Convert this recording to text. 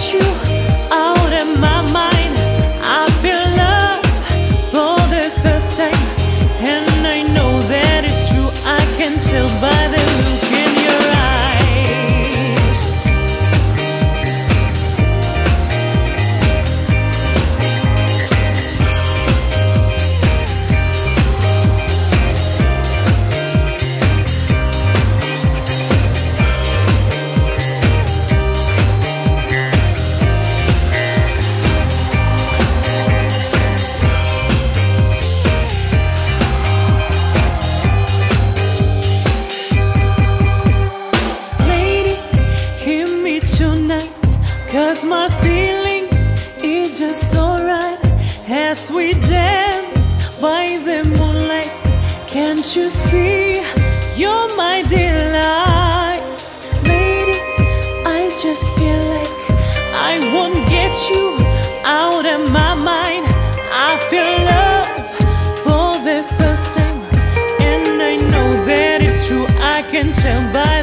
true as we dance by the moonlight. Can't you see you're my delight? Lady, I just feel like I won't get you out of my mind. I feel love for the first time, and I know that it's true. I can tell by